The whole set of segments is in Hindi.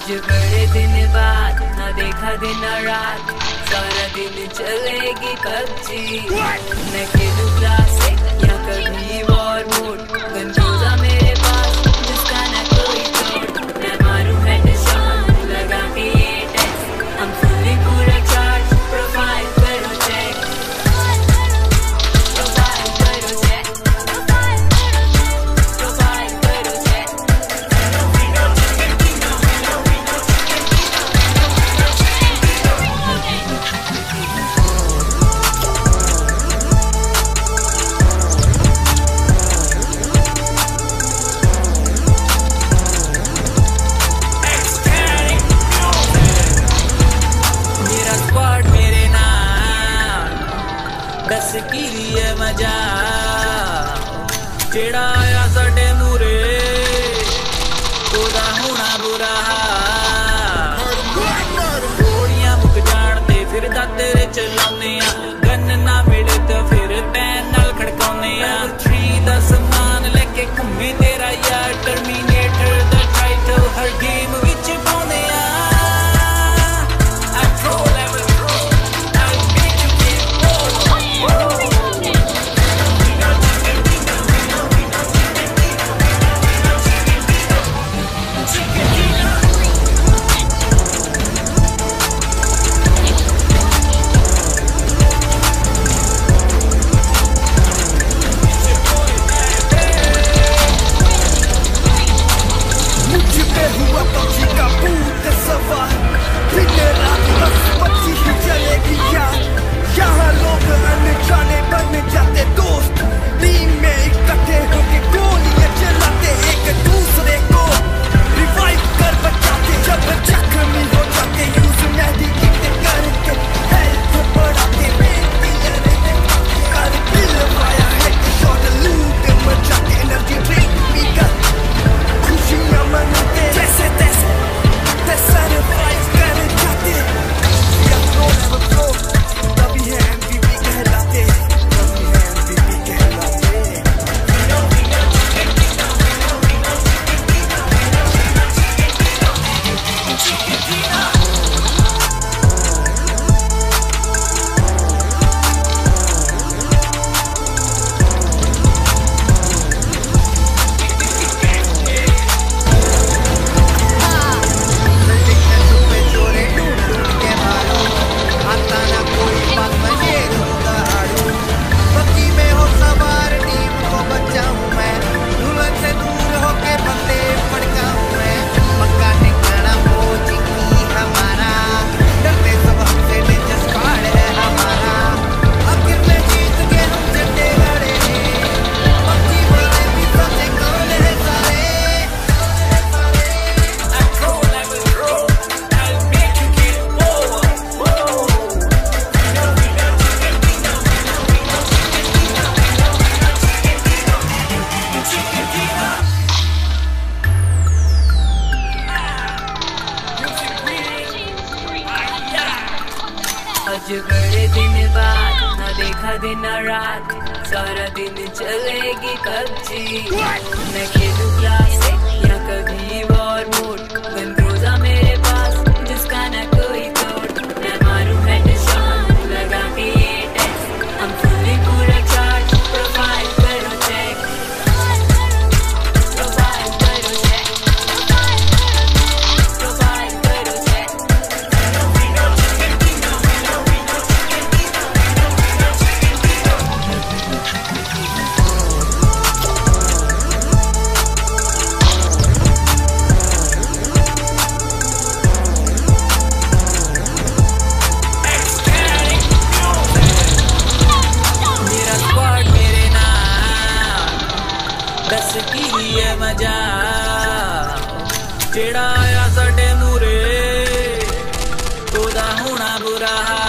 आज बड़े दिन बाद न देखा दिन रात सारा दिन चलेगी पबजी मैं खेलू कस की मज़ा जड़ा आया साढ़े आज बड़े दिन बाद न देखा दिन रात सारा दिन चलेगी कब जी? मैं खेलू क्लास या कभी वॉर मोड ਮਜਾ ਜਿਹੜਾ ਆਇਆ ਸਾਡੇ ਮੂਰੇ ਉਹਦਾ ਹੋਣਾ ਬੁਰਾ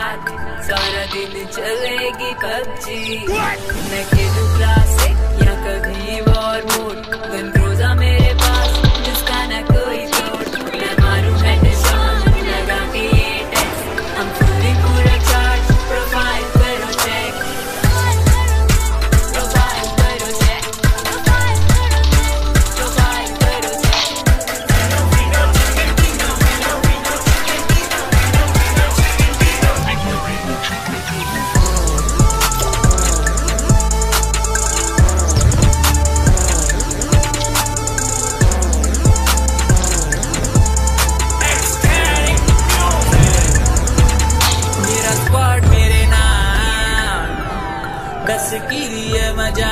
साथ सारा दिन चलेगी पबजी। मैं खेलू क्लासिक या कभी वॉर मोड गन रोजा मेरे ਦੱਸ ਕੀ ਦੀ ਐ ਮਜਾ।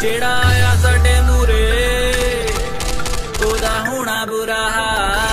ਜਿਹੜਾ ਆਇਆ ਸਾਡੇ ਮੂਰੇ ਉਹਦਾ ਹੋਣਾ ਬੁਰਾ ਹਾਲ।